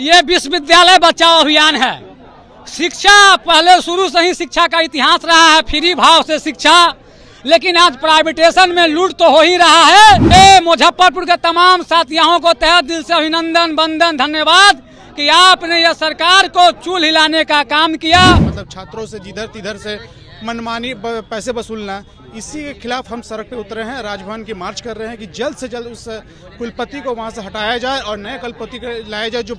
ये विश्वविद्यालय बचाओ अभियान है। शिक्षा पहले शुरू से ही शिक्षा का इतिहास रहा है, फ्री भाव से शिक्षा, लेकिन आज प्राइवेटेशन में लूट तो हो ही रहा है। मुजफ्फरपुर के तमाम साथियों को तहे दिल से अभिनंदन बंदन धन्यवाद कि आपने यह सरकार को चूल हिलाने का काम किया। मतलब छात्रों से जिधर तिधर से मनमानी पैसे वसूलना, इसी के खिलाफ हम सड़क पे उतरे हैं, राजभवन की मार्च कर रहे हैं कि जल्द से जल्द उस कुलपति को वहाँ से हटाया जाए और नए कुलपति लाया जाए जो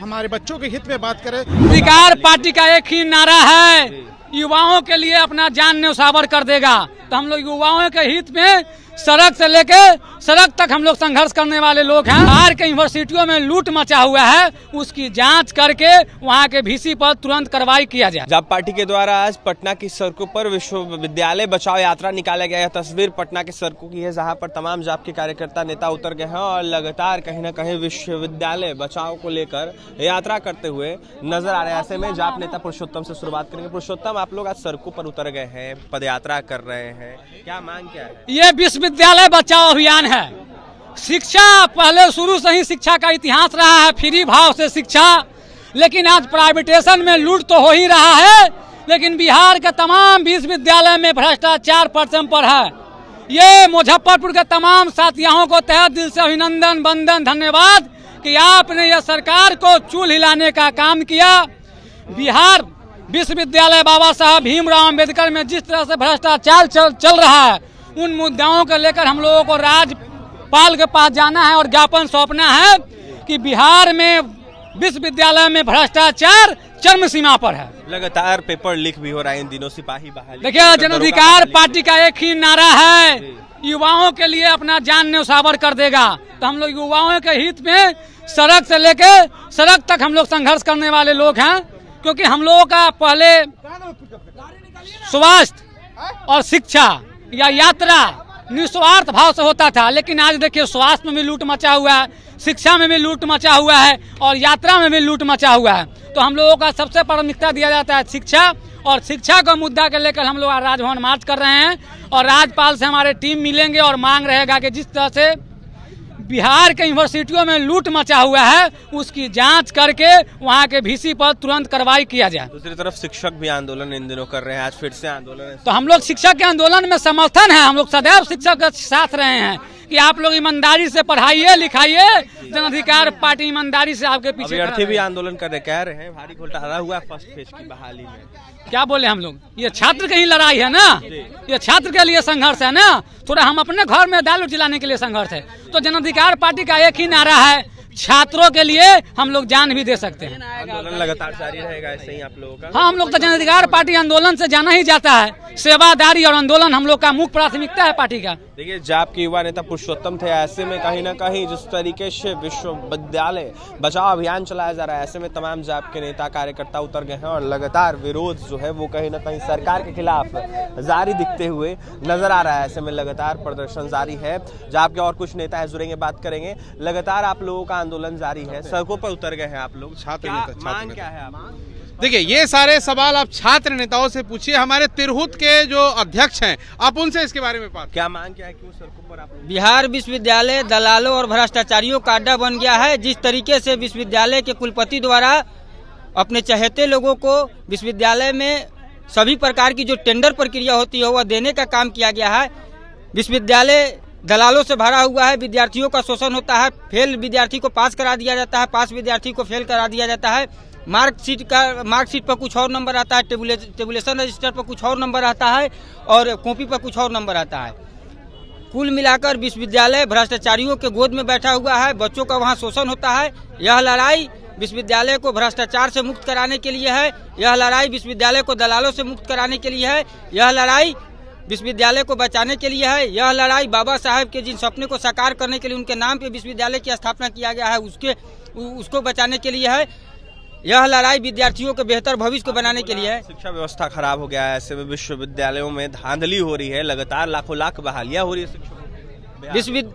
हमारे बच्चों के हित में बात करे। अधिकार पार्टी का एक ही नारा है, युवाओं के लिए अपना जान न्यौछावर कर देगा। तो हम लोग युवाओं के हित में सड़क से लेके सड़क तक हम लोग संघर्ष करने वाले लोग हैं। बाहर के यूनिवर्सिटियों में लूट मचा हुआ है। उसकी जाँच करके वहाँ के भीसी पर तुरंत कार्रवाई किया जाए। जाप पार्टी के द्वारा आज पटना की सड़कों पर विश्वविद्यालय बचाओ यात्रा निकाला गया है तस्वीर पटना के सड़कों की है जहाँ पर तमाम जाप के कार्यकर्ता नेता उतर गए हैं और लगातार कहीं ना कहीं विश्वविद्यालय बचाओ को लेकर यात्रा करते हुए नज़र आ रहे हैं। ऐसे में जाप नेता पुरुषोत्तम से शुरुआत करेंगे। पुरुषोत्तम आप लोग आज सड़कों पर उतर गए हैं पदयात्रा कर रहे हैं। क्या मांग क्या है? ये विश्वविद्यालय बचाओ अभियान है। शिक्षा पहले शुरू से ही शिक्षा का इतिहास रहा है फ्री भाव से शिक्षा। लेकिन आज प्राइवेटेशन में लूट तो हो ही रहा है लेकिन बिहार के तमाम विश्वविद्यालय में भ्रष्टाचार परचम पर है। ये मुजफ्फरपुर के तमाम साथियों को तहे दिल से अभिनंदन बंदन धन्यवाद कि आपने यह सरकार को चूल हिलाने का काम किया। बिहार विश्वविद्यालय बाबा साहब भीमराव अंबेडकर में जिस तरह से भ्रष्टाचार चल, चल रहा है उन मुद्दाओं को लेकर हम लोगों को राज्यपाल के पास जाना है और ज्ञापन सौंपना है कि बिहार में विश्वविद्यालय में भ्रष्टाचार चरम सीमा पर है। लगातार पेपर लीक भी हो रहा है इन दिनों सिपाही बहाली। देखिए जन अधिकार पार्टी का एक ही नारा है। युवाओं के लिए अपना जान न्यौछावर कर देगा। तो हम लोग युवाओं के हित में सड़क से लेके सड़क तक हम लोग संघर्ष करने वाले लोग हैं क्योंकि हम लोगों का पहले स्वास्थ्य और शिक्षा या यात्रा निस्वार्थ भाव से होता था, लेकिन आज देखिए स्वास्थ्य में भी लूट मचा हुआ है, शिक्षा में भी लूट मचा हुआ है और यात्रा में भी लूट मचा हुआ है। तो हम लोगों का सबसे प्राथमिकता दिया जाता है शिक्षा और शिक्षा का मुद्दा के लेकर हम लोग आज राजभवन मार्च कर रहे हैं और राज्यपाल से हमारे टीम मिलेंगे और मांग रहेगा कि जिस तरह से बिहार के यूनिवर्सिटियों में लूट मचा हुआ है उसकी जाँच करके वहाँ के भीसी पर तुरंत कार्रवाई किया जाए। दूसरी तरफ़ शिक्षक भी आंदोलन इन दिनों कर रहे हैं आज फिर से आंदोलन। तो हम लोग शिक्षक के आंदोलन में समर्थन है हम लोग सदैव शिक्षक के साथ रहे हैं। कि आप लोग ईमानदारी से पढ़ाइए लिखाइए। जन अधिकार पार्टी ईमानदारी से आपके पीछे अभ्यर्थी भी आंदोलन कर रहे कह रहे हैं भारी घोटाला हुआ फ़र्स्ट फ़ेज़ की बहाली में। क्या बोले हम लोग? ये छात्र की ही लड़ाई है ना? ये छात्र के लिए संघर्ष है ना? थोड़ा हम अपने घर में दाल जिलाने के लिए संघर्ष है। तो जन अधिकार पार्टी का एक ही नारा है। छात्रों के लिए हम लोग जान भी दे सकते हैं। आंदोलन लगातार जारी रहेगा ऐसे ही आप लोगों का? हाँ हम लोग तो जन अधिकार पार्टी आंदोलन से जाना ही जाता है। सेवादारी और आंदोलन हम लोग का मुख्य प्राथमिकता है पार्टी का। देखिए जाप के युवा नेता पुरुषोत्तम थे ऐसे में कहीं ना कहीं जिस तरीके से विश्वविद्यालय बचाव अभियान चलाया जा रहा है ऐसे में तमाम जाप के नेता कार्यकर्ता उतर गए हैं और लगातार विरोध जो है वो कहीं ना कहीं सरकार के खिलाफ जारी दिखते हुए नज़र आ रहा है। ऐसे में लगातार प्रदर्शन जारी है। जाप के और कुछ नेता है जुड़ेंगे बात करेंगे। लगातार आप लोगों का आंदोलन जारी है। सड़कों पर उतर गए हैं आप लोग। छात्र क्या नेता, छात्र मांग नेता। क्या है देखिए ये सारे सवाल आप छात्र नेताओं से पूछिए। हमारे तिरहुत के जो अध्यक्ष हैं आप उनसे इसके बारे में बात क्या मांग क्या है क्यों सड़कों पर आप बिहार विश्वविद्यालय दलालों और भ्रष्टाचारियों का अड्डा बन गया है जिस तरीके से विश्वविद्यालय के कुलपति द्वारा अपने चहेते लोगों को विश्वविद्यालय में सभी प्रकार की जो टेंडर प्रक्रिया होती है वह देने का काम किया गया है। विश्वविद्यालय दलालों से भरा हुआ है विद्यार्थियों का शोषण होता है फेल विद्यार्थी को पास करा दिया जाता है पास विद्यार्थी को फेल करा दिया जाता है। मार्कशीट का मार्कशीट पर कुछ और नंबर आता है टेबुले, टेबुलेशन रजिस्टर पर कुछ और नंबर आता है और कॉपी पर कुछ और नंबर आता है। कुल मिलाकर विश्वविद्यालय भ्रष्टाचारियों के गोद में बैठा हुआ है बच्चों का वहाँ शोषण होता है। यह लड़ाई विश्वविद्यालय को भ्रष्टाचार से मुक्त कराने के लिए है यह लड़ाई विश्वविद्यालय को दलालों से मुक्त कराने के लिए है यह लड़ाई विश्वविद्यालय को बचाने के लिए है। यह लड़ाई बाबा साहेब के जिन सपने को साकार करने के लिए उनके नाम पे विश्वविद्यालय की स्थापना किया गया है उसके उ- उसको बचाने के लिए है। यह लड़ाई विद्यार्थियों के बेहतर भविष्य को बनाने के लिए है। शिक्षा व्यवस्था खराब हो गया है ऐसे में विश्वविद्यालयों में धांधली हो रही है लगातार लाखों लाख बहालियाँ हो रही है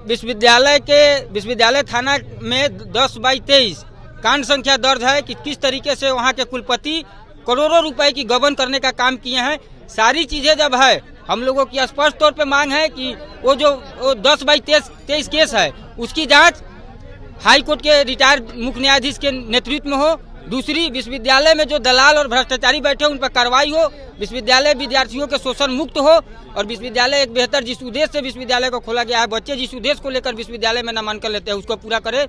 विश्वविद्यालय के विश्वविद्यालय थाना में दस बाई तेईस कांड संख्या दर्ज है कि किस तरीके से वहाँ के कुलपति करोड़ों रुपए की गबन करने का काम किए हैं। सारी चीज़ें जब है हम लोगों की स्पष्ट तौर पे मांग है कि वो जो वो दस बाई तेईस तेईस केस है उसकी जाँच हाई कोर्ट के रिटायर्ड मुख्य न्यायाधीश के नेतृत्व में हो। दूसरी विश्वविद्यालय में जो दलाल और भ्रष्टाचारी बैठे उन पर कार्रवाई हो। विश्वविद्यालय विद्यार्थियों के शोषण मुक्त हो और विश्वविद्यालय एक बेहतर जिस उद्देश्य से विश्वविद्यालय को खोला गया है बच्चे जिस उद्देश्य को लेकर विश्वविद्यालय में नामांकन लेते हैं उसको पूरा करे।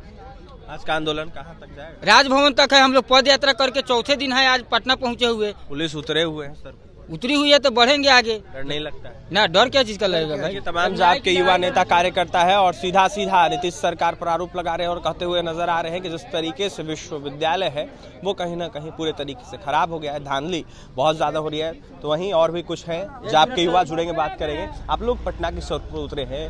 आज का आंदोलन कहाँ तक जाएगा? राजभवन तक है हम लोग पद यात्रा करके चौथे दिन है आज पटना पहुँचे हुए। पुलिस उतरे हुए हैं सर। उतरी हुई है तो बढ़ेंगे आगे। डर नहीं लगता है। ना डर क्या चीज़ का लगेगा भाई? तमाम जात के युवा नेता कार्यकर्ता है और सीधा सीधा नीतीश सरकार पर आरोप लगा रहे हैं और कहते हुए नज़र आ रहे हैं कि जिस तरीके से विश्वविद्यालय है वो कहीं ना कहीं पूरे तरीके से खराब हो गया है। धांधली बहुत ज़्यादा हो रही है। तो वहीं और भी कुछ है। जाप के युवा जुड़ेंगे बात करेंगे। आप लोग पटना की सड़क पर उतरे हैं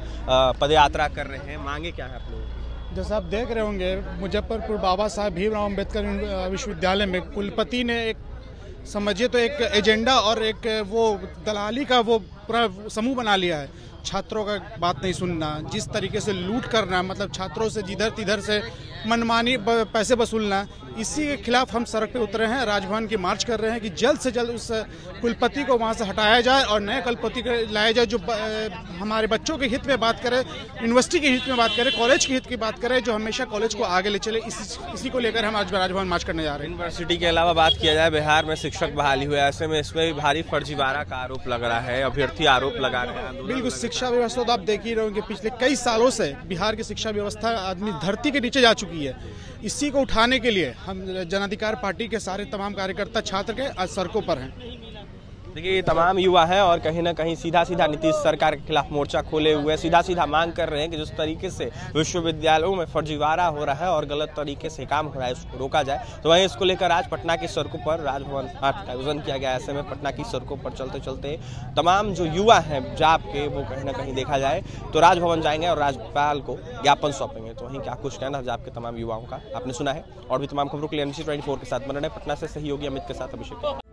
पदयात्रा कर रहे हैं। मांगे क्या है आप लोग की? जैसा आप देख रहे होंगे मुजफ्फरपुर बाबा साहब भीमराव अंबेडकर विश्वविद्यालय में कुलपति ने एक समझिए तो एक एजेंडा और एक वो दलाली का वो पूरा समूह बना लिया है। छात्रों का बात नहीं सुनना, जिस तरीके से लूट करना मतलब छात्रों से जिधर तिधर से मनमानी पैसे वसूलना, इसी के खिलाफ हम सड़क पे उतरे हैं, राजभवन की मार्च कर रहे हैं कि जल्द से जल्द उस कुलपति को वहाँ से हटाया जाए और नए कुलपति को लाया जाए जो हमारे बच्चों के हित में बात करे, यूनिवर्सिटी के हित में बात करे, कॉलेज के हित की बात करे, जो हमेशा कॉलेज को आगे ले चले, इसी इसी को लेकर हम आज राजभवन मार्च करने जा रहे हैं। यूनिवर्सिटी के अलावा बात किया जाए, बिहार में शिक्षक बहाली हुए ऐसे में इसमें भी भारी फर्जीवाड़ा का आरोप लग रहा है, अभ्यर्थी आरोप लगा रहे हैं बिल्कुल शिक्षा व्यवस्था तो आप देख ही रहे होंगे पिछले कई सालों से बिहार की शिक्षा व्यवस्था आदमी धरती के नीचे जा चुकी है। इसी को उठाने के लिए हम जनाधिकार पार्टी के सारे तमाम कार्यकर्ता छात्र के आज सड़कों पर हैं। देखिए, ये तमाम युवा हैं और कहीं ना कहीं सीधा सीधा नीतीश सरकार के खिलाफ मोर्चा खोले हुए हैं। सीधा सीधा मांग कर रहे हैं कि जिस तरीके से विश्वविद्यालयों में फर्जीवाड़ा हो रहा है और गलत तरीके से काम हो रहा है, उसको रोका जाए। तो वहीं इसको लेकर आज पटना की सड़कों पर राजभवन हाट का आयोजन किया गया। ऐसे में पटना की सड़कों पर चलते चलते तमाम जो युवा हैं, जाप के, वो कहीं ना कहीं देखा जाए तो राजभवन जाएँगे और राज्यपाल को ज्ञापन सौंपेंगे। तो वहीं क्या कुछ कहना जाप के तमाम युवाओं का? आपने सुना है और भी तमाम खबरों के लिए एनसी ट्वेंटी के साथ बने रहे। पटना से सहयोगी अमित के साथ अभिषेक।